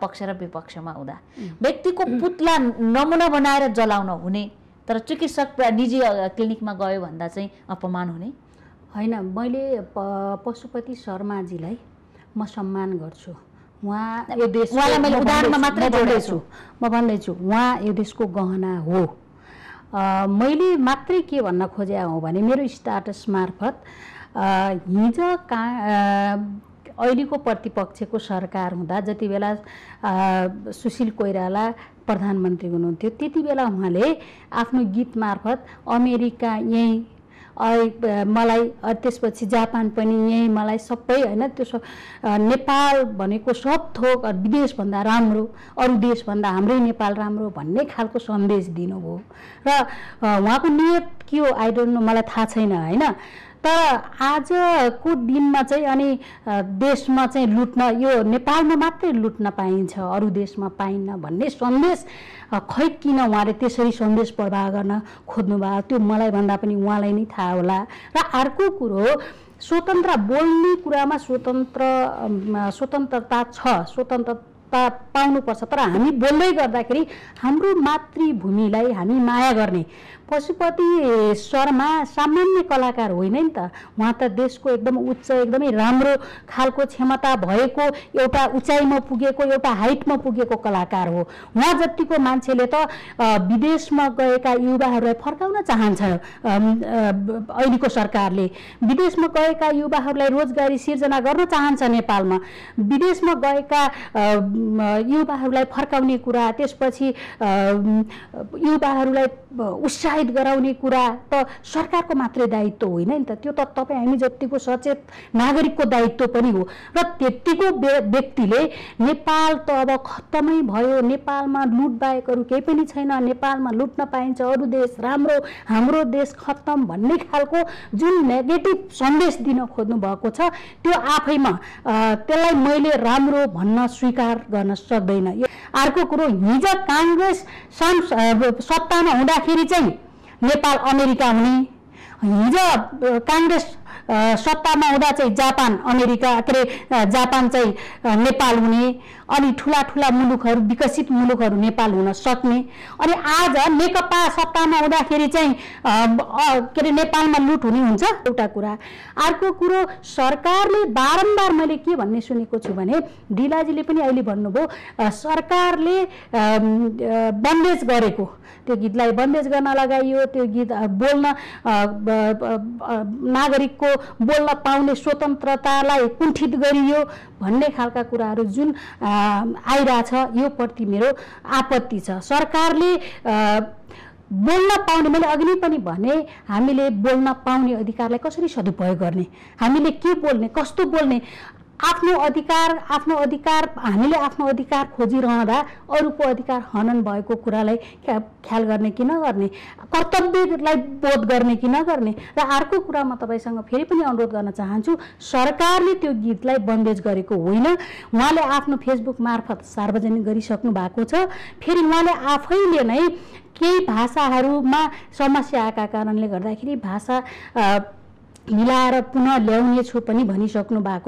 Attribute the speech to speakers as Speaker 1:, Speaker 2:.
Speaker 1: पक्ष र विपक्षमा हुँदा। व्यक्तिको पुतला नमुना बनाएर जलाउन हुने तर चिकित्सक निजी क्लिनिकमा गयो भन्दा चाहिँ अपमान हुने?
Speaker 2: होइन मैले प पशुपति शर्माजीलाई म सम्मान गर्छु। उहाँ यो देश
Speaker 1: उहाँलाई मैले उदाहरणमा मात्रै
Speaker 2: भन्दैछु। म भन्दैछु उहाँ यो देशको गहना हो। मैले मात्रै के भन्न खोजे हो भने मेरो स्टाटस मार्फत हिजो का अहिलेको प्रतिपक्षको सरकार हुँदा जति बेला सुशील कोइराला प्रधानमन्त्री हुनुहुन्थ्यो त्यति बेला उहाँले आफ्नो गीत मार्फत अमेरिका यहीँ मलाई त्यसपछि जापान पनि यहीँ मलाई सबै होइन त्यो नेपाल भनेको सब थोक विदेशभन्दा राम्रो अरू देशभन्दा हाम्रै नेपाल राम्रो भन्ने खालको सन्देश दिनुभयो। र उहाँको नियत के हो? आई डोन्ट नो मलाई थाहा छैन होइन? तर आजको दिनमा चाहिँ अनि देशमा चाहिँ लुट्न यो नेपालमा मात्रै लुट्न पाइन्छ अरू देशमा पाइन्न भन्ने सन्देश खै किन उहाँले त्यसरी सन्देश प्रवाह गर्न खोज्नुभयो? त्यो मलाई भन्दा पनि उहाँलाई नै थाहा होला। र अर्को कुरो स्वतन्त्र बोल्ने कुरामा स्वतन्त्र स्वतन्त्रता छ स्वतन्त्रता पाउनुपर्छ। तर हामी बोल्दै गर्दाखेरि हाम्रो मातृभूमिलाई हामी माया गर्ने। पशुपति शर्मा सामान्य कलाकार होइन नि त। उहाँ त देशको एकदम उच्च एकदमै राम्रो खालको क्षमता भएको एउटा उचाइमा पुगेको एउटा हाइटमा पुगेको कलाकार हो। उहाँ जतिको मान्छेले त विदेशमा गएका युवाहरूलाई फर्काउन चाहन्छ अहिलेको सरकारले। विदेशमा गएका युवाहरूलाई रोजगारी सिर्जना गर्न चाहन्छ नेपालमा। विदेशमा गएका युवाहरूलाई फर्काउने कुरा त्यसपछि युवाहरूलाई उत्साहित गराउने कुरा त सरकारको मात्रै दायित्व होइन नि त। त्यो त तपाईँ हामी जतिको सचेत नागरिकको दायित्व पनि हो। र त्यतिको व्यक्तिले नेपाल त अब खत्तमै भयो। नेपालमा लुटबाहेकहरू केही पनि छैन। नेपालमा लुट्न पाइन्छ अरू देश। राम्रो हाम्रो देश खत्तम भन्ने खालको जुन नेगेटिभ सन्देश दिन खोज्नु भएको छ त्यो आफैमा त्यसलाई मैले राम्रो भन्न स्वीकार गर्न सक्दैन। अर्को कुरो हिजो काङ्ग्रेस सत्तामा हुँदाखेरि चाहिँ नेपाल अमेरिका हुने। हिजो काङ्ग्रेस सत्तामा हुँदा चाहिँ जापान अमेरिका के अरे जापान चाहिँ नेपाल हुने। अनि ठुला ठुला मुलुकहरू विकसित मुलुकहरू नेपाल हुन सक्ने। अनि आज नेकपा सत्तामा हुँदाखेरि चाहिँ के अरे नेपालमा लुट हुने हुन्छ एउटा कुरा। अर्को कुरो सरकारले बारम्बार मैले के भन्ने सुनेको छु भने ढिलाजीले पनि अहिले भन्नुभयो सरकारले बन्देज गरेको। त्यो गीतलाई बन्देज गर्न लगाइयो त्यो गीत बोल्न नागरिकको बोल्न पाउने स्वतन्त्रतालाई कुण्ठित गरियो भन्ने खालका कुराहरू जुन आइरहेछ यो प्रति मेरो आपत्ति छ। सरकारले बोल्न पाउने मैले अघि नै पनि भने हामीले बोल्न पाउने अधिकारलाई कसरी सदुपयोग गर्ने? हामीले के बोल्ने? कस्तो बोल्ने? आफ्नो अधिकार आफ्नो अधिकार हामीले आफ्नो अधिकार खोजिरहँदा अरूको अधिकार हनन भएको कुरालाई ख्याल गर्ने कि नगर्ने कर्तव्यलाई बोध गर्ने कि नगर्ने र अर्को कुरा म तपाईँसँग फेरि पनि अनुरोध गर्न चाहन्छु सरकारले त्यो गीतलाई बन्देज गरेको होइन। उहाँले आफ्नो फेसबुक मार्फत सार्वजनिक गरिसक्नु भएको छ। फेरि उहाँले आफैले नै केही भाषाहरूमा समस्या आएका कारणले गर्दाखेरि भाषा मिलाएर पुनः ल्याउने छु पनि भनिसक्नु भएको